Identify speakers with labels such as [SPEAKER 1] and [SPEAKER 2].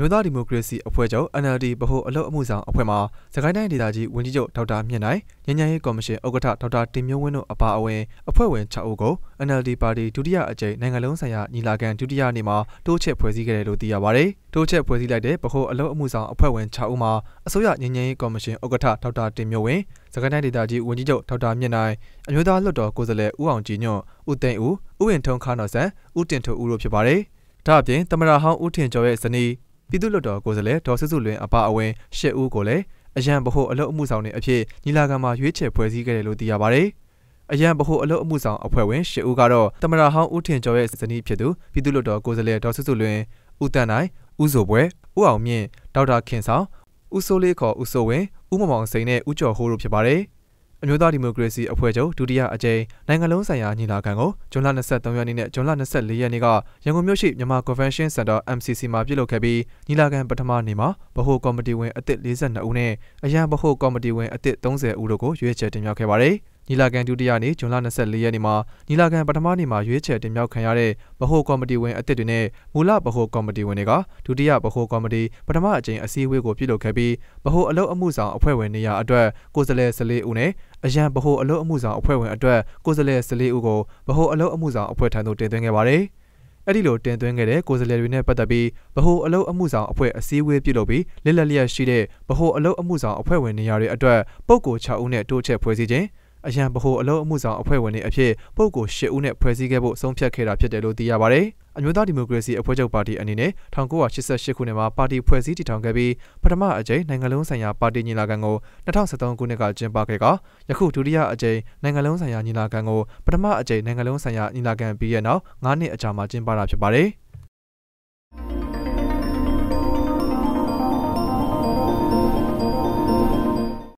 [SPEAKER 1] မျိုးသားဒီမိုကရေစီအဖွဲ့ချုပ် NLD ဗဟိုအလုပ်အမှုဆောင်အဖွဲ့မှစကိုင်းတိုင်းဒေသကြီးဝန်ကြီးချုပ်ဒေါက်တာမြင့်နိုင်ညဉ့်ညံရေးကော်မရှင်ဥက္ကဋ္ဌဒေါက်တာတင်မျိုးဝင်းတို့အပါအဝင်အဖွဲ့ဝင်6ဦးကို NLD ပါတီဒုတိယအကြိမ်နိုင်ငံလုံးဆိုင်ရာညီလာခံဒုတိယနေ့မှာတိုးချဲ့ဖွဲ့စည်းခဲ့တယ်လို့သိရပါတယ်။တိုးချဲ့ဖွဲ့စည်းလိုက်တဲ့ဗဟိုအလုပ်အမှုဆောင်အဖွဲ့ဝင်6ဦးမှာအစိုးရညဉ့်ညံရေးကော်မရှင်ဥက္ကဋ္ဌဒေါက်တာတင်မျိုးဝင်းစကိုင်းတိုင်းဒေသကြီးဝန်ကြီးချုပ်ဒေါက်တာမြင့်နိုင်အမျိုးသားလွှတ်တော်ကိုယ်စားလှယ်ဦးအောင်ကြည်ညွန့်ဦးသိန်းဦးဦးဝင်ထုံးခါနော်ဆန်ဦးတင်ထွန်းဦးတို့ဖြစ်ပါတယ်။ဒါအပြင်တမရဟောင်းဦးထင်ကျော်ရဲ့ဇနီး ပြည်သူ့လွှတ်တော်ကိုယ်စားလှယ်ဒေါ်စုစုလွင်အပါအဝင်၈ဦးကိုလည်းအရန်ဗဟိုအလုပ်အမှုဆောင်တွေအဖြစ်ညီလာခံမှာရွေးချယ်ဖွဲ့စည်းခဲ့တယ်လို့သိရပါတယ်။အရန်ဗဟိုအလုပ်အမှုဆောင်အဖွဲ့ဝင်၈ဦးကတော့တမရဟောင်းဦးထင်ကျော်ရဲ့ဇနီးဖြစ်သူပြည်သူ့လွှတ်တော်ကိုယ်စားလှယ်ဒေါ်စုစုလွင်ဦးတန်းနိုင်ဦးစိုးပွဲဦးအောင်မြင့်ဒေါက်တာခင်ဆောင်ဦးစိုးလေးခေါ်ဦးစိုးဝင်းဦးမမောင်စိန်နဲ့ဦးကျော်ဟိုးတို့ဖြစ်ပါတယ်။ အမျိုးသားဒီမိုကရေစီအဖွဲ့ချုပ်ဒုတိယအကြိမ်နိုင်ငံလုံးဆိုင်ရာညီလာခံကိုဇွန်လ23ရက်နေ့နဲ့ဇွန်လ24ရက်နေ့ကရန်ကုန်မြို့ရှိမြန်မာ Convention Center MCC မှာပြုလုပ်ခဲ့ပြီးညီလာခံပထမနေ့မှာဗဟိုကော်မတီဝင်အသစ်42ဦးနဲ့အရန်ဗဟိုကော်မတီဝင်အသစ်30ဦးတို့ကိုရွေးချယ်တင်မြှောက်ခဲ့ပါတယ်။ ညီလာခံဒုတိယနေ့ဇွန်လ24ရက်နေ့မှာညီလာခံပထမနေ့မှာရွေးချယ်တင်မြှောက်ခံရတဲ့ဗဟိုကော်မတီဝင်အသစ်တွေနဲ့မူလဗဟိုကော်မတီဝင်တွေကဒုတိယဗဟိုကော်မတီပထမအကြိမ်အစည်းအဝေးကိုပြုလုပ်ခဲ့ပြီးဗဟိုအလုပ်အမှုဆောင်အဖွဲ့ဝင်နေရာအတွက်ကိုယ်စားလှယ်14ဦးနဲ့အရန်ဗဟိုအလုပ်အမှုဆောင်အဖွဲ့ဝင်အတွက်ကိုယ်စားလှယ်14ဦးကိုဗဟိုအလုပ်အမှုဆောင်အဖွဲ့ထံသို့တင်သွင်းခဲ့ပါတယ်။အဲ့ဒီလိုတင်သွင်းခဲ့တဲ့ကိုယ်စားလှယ်တွေနဲ့ပတ်သက်ပြီးဗဟိုအလုပ်အမှုဆောင်အဖွဲ့အစည်းအဝေးပြုလုပ်ပြီးလက်လက်လျက်ရှိတဲ့ဗဟိုအလုပ်အမှုဆောင်အဖွဲ့ဝင်နေရာတွေအတွက်ပုဂ္ဂိုလ်6ဦးနဲ့တိုးချဲ့ဖွဲ့စည်းခြင်း အရန်ဗဟိုအလုံးအမှုဆောင်အဖွဲ့ဝင်တွေအဖြစ်ပုဂ္ဂိုလ်၈ဦးနဲ့ဖွဲ့စည်းခဲ့ဖို့ဆုံးဖြတ်ခဲ့တာဖြစ်တယ်လို့သိရပါတယ်။အမျိုးသားဒီမိုကရေစီအဖွဲ့ချုပ်ပါတီအနေနဲ့1988ခုနှစ်မှာပါတီဖွဲ့စည်းတည်ထောင်ခဲ့ပြီးပထမအကြိမ်နိုင်ငံလုံးဆိုင်ရာပါတီညီလာခံကို2013ခုနှစ်ကကျင်းပခဲ့ကယခုဒုတိယအကြိမ်နိုင်ငံလုံးဆိုင်ရာညီလာခံကိုပထမအကြိမ်နိုင်ငံလုံးဆိုင်ရာညီလာခံပြီးရနောက်9နှစ်အကြာမှာကျင်းပတာဖြစ်ပါတယ်။